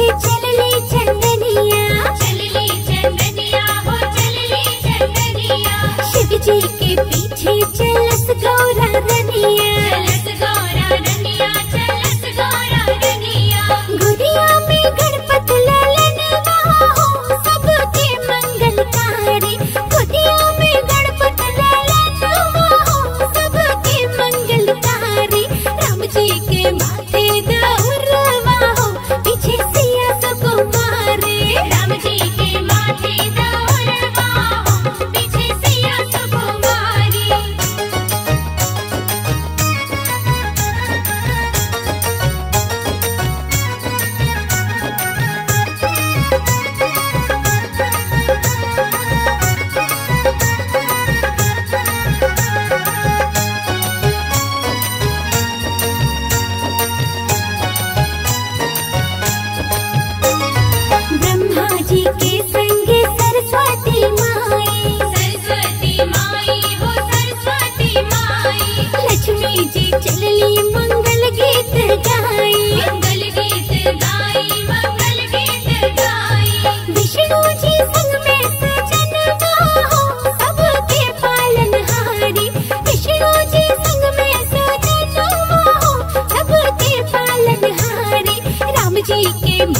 kids.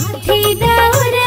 माथे दौरा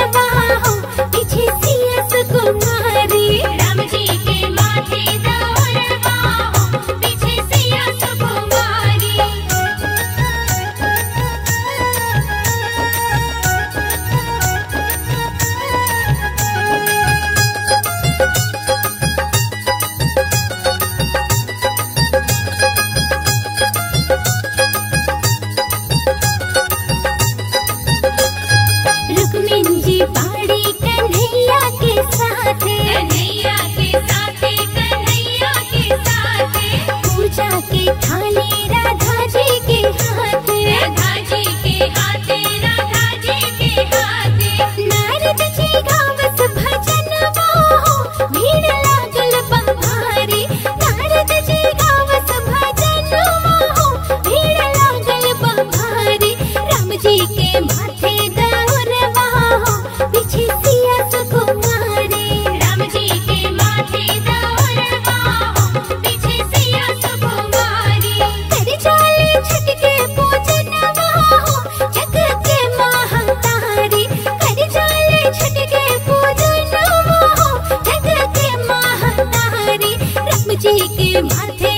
जी के माथे